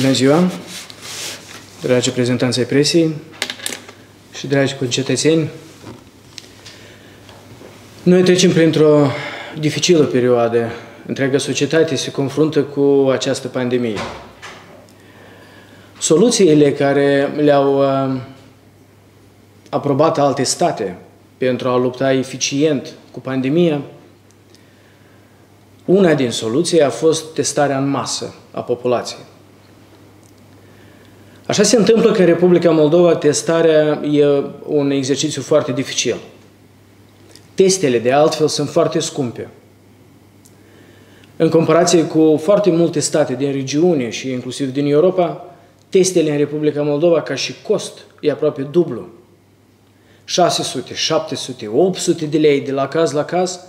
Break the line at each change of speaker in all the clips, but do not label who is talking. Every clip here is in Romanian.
Bună ziua, dragi reprezentanți ai presiei și dragi concetățeni. Noi trecem printr-o dificilă perioadă. Întreaga societate se confruntă cu această pandemie. Soluțiile care le-au uh, aprobat alte state pentru a lupta eficient cu pandemia, una din soluții a fost testarea în masă a populației. Așa se întâmplă că în Republica Moldova testarea e un exercițiu foarte dificil. Testele, de altfel, sunt foarte scumpe. În comparație cu foarte multe state din regiune și inclusiv din Europa, testele în Republica Moldova ca și cost e aproape dublu. 600, 700, 800 de lei de la caz la caz.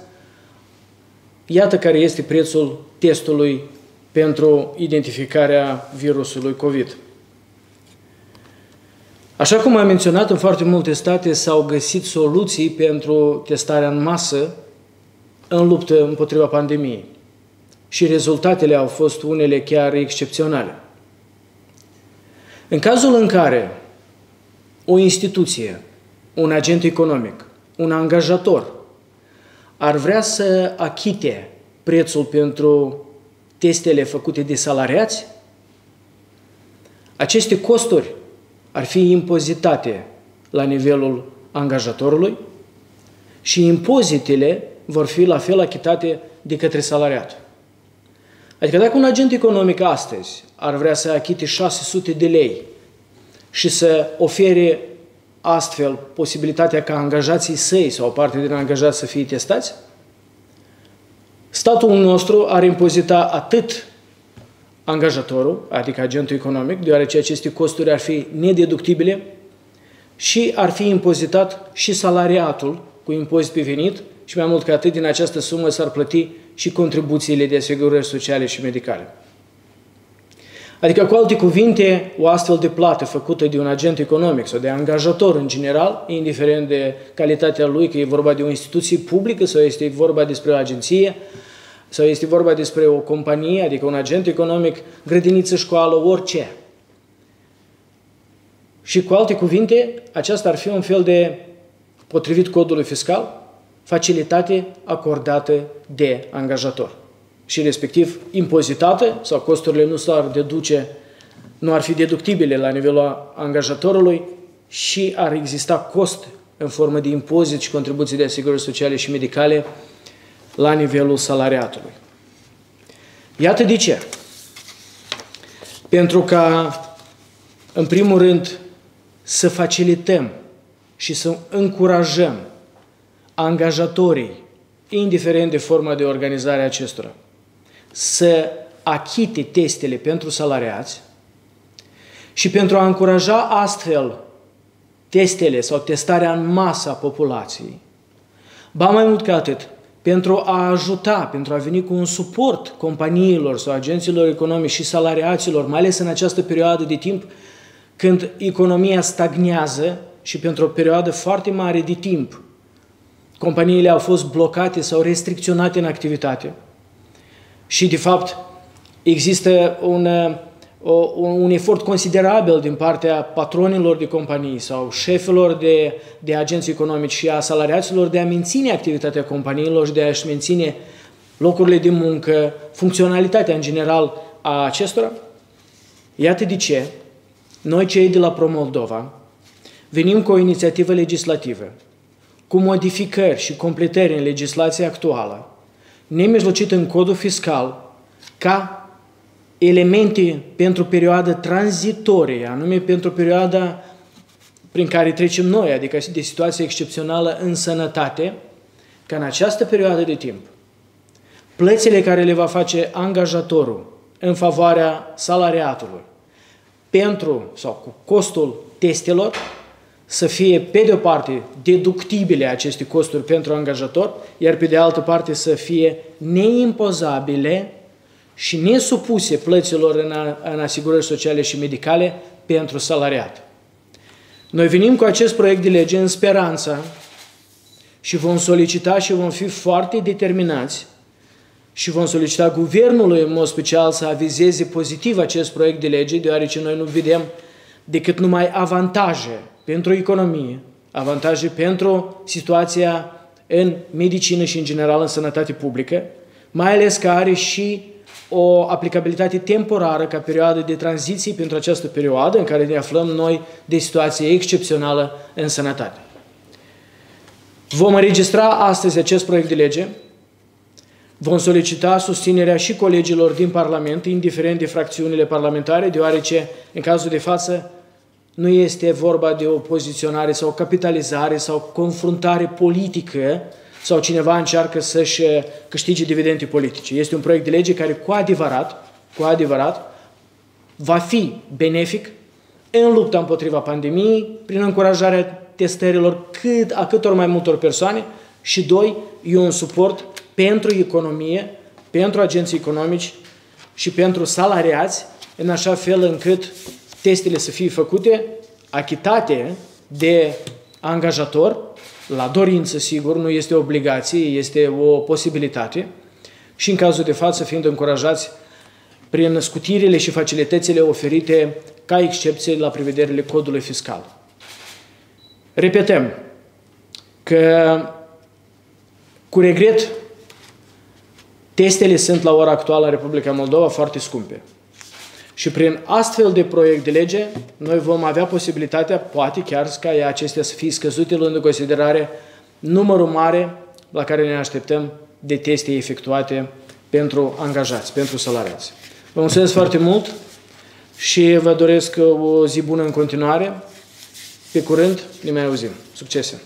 Iată care este prețul testului pentru identificarea virusului COVID. Așa cum am menționat, în foarte multe state s-au găsit soluții pentru testarea în masă în luptă împotriva pandemiei. Și rezultatele au fost unele chiar excepționale. În cazul în care o instituție, un agent economic, un angajator ar vrea să achite prețul pentru testele făcute de salariați, aceste costuri ar fi impozitate la nivelul angajatorului și impozitele vor fi la fel achitate de către salariat. Adică dacă un agent economic astăzi ar vrea să achite 600 de lei și să ofere astfel posibilitatea ca angajații săi sau o parte din angajați să fie testați, statul nostru ar impozita atât angajatorul, adică agentul economic, deoarece aceste costuri ar fi nedeductibile și ar fi impozitat și salariatul cu impozit pe venit și mai mult ca atât din această sumă s-ar plăti și contribuțiile de asigurări sociale și medicale. Adică, cu alte cuvinte, o astfel de plată făcută de un agent economic sau de angajator în general, indiferent de calitatea lui, că e vorba de o instituție publică sau este vorba despre o agenție, sau este vorba despre o companie, adică un agent economic, grădiniță, școală, orice. Și cu alte cuvinte, aceasta ar fi un fel de, potrivit codului fiscal, facilitate acordată de angajator. Și respectiv impozitată sau costurile nu s-ar deduce, nu ar fi deductibile la nivelul angajatorului și ar exista cost în formă de impozit și contribuții de asigurări sociale și medicale la nivelul salariatului. Iată de ce. Pentru ca, în primul rând, să facilităm și să încurajăm angajatorii, indiferent de forma de organizare a acestora, să achite testele pentru salariați și pentru a încuraja astfel testele sau testarea în masă a populației, ba mai mult ca atât, pentru a ajuta, pentru a veni cu un suport companiilor sau agenților economici și salariaților, mai ales în această perioadă de timp când economia stagnează și pentru o perioadă foarte mare de timp companiile au fost blocate sau restricționate în activitate. Și, de fapt, există un o, un efort considerabil din partea patronilor de companii sau șefilor de, de agenți economici și a salariaților de a menține activitatea companiilor și de a-și menține locurile de muncă, funcționalitatea în general a acestora. Iată de ce noi cei de la ProMoldova venim cu o inițiativă legislativă cu modificări și completări în legislația actuală, nemijlocită în codul fiscal, ca elemente pentru perioada tranzitorie, anume pentru perioada prin care trecem noi, adică de situație excepțională în sănătate, ca în această perioadă de timp, plățile care le va face angajatorul în favoarea salariatului pentru sau cu costul testelor să fie, pe de o parte, deductibile aceste costuri pentru angajator, iar pe de altă parte să fie neimpozabile și nesupuse plăților în, în asigurări sociale și medicale pentru salariat. Noi venim cu acest proiect de lege în speranța și vom solicita și vom fi foarte determinați și vom solicita guvernului în mod special să avizeze pozitiv acest proiect de lege, deoarece noi nu vedem decât numai avantaje pentru economie, avantaje pentru situația în medicină și în general în sănătate publică, mai ales că are și o aplicabilitate temporară ca perioadă de tranziție pentru această perioadă în care ne aflăm noi de situație excepțională în sănătate. Vom înregistra astăzi acest proiect de lege, vom solicita susținerea și colegilor din Parlament, indiferent de fracțiunile parlamentare, deoarece, în cazul de față, nu este vorba de o poziționare sau o capitalizare sau confruntare politică sau cineva încearcă să-și câștige dividende politice. Este un proiect de lege care cu adevărat, cu adevărat, va fi benefic în lupta împotriva pandemiei, prin încurajarea testărilor cât, a câtor mai multor persoane și, doi, e un suport pentru economie, pentru agenții economici și pentru salariați, în așa fel încât testele să fie făcute, achitate de angajator, la dorință, sigur, nu este o obligație, este o posibilitate și în cazul de față fiind încurajați prin scutirile și facilitățile oferite ca excepție la prevederile codului fiscal. Repetăm că cu regret testele sunt la ora actuală în Republica Moldova foarte scumpe. Și prin astfel de proiect de lege, noi vom avea posibilitatea, poate chiar ca acestea să fie scăzute, luând în considerare numărul mare la care ne așteptăm de teste efectuate pentru angajați, pentru salariați. Vă mulțumesc foarte mult și vă doresc o zi bună în continuare. Pe curând ne mai auzim. Succese!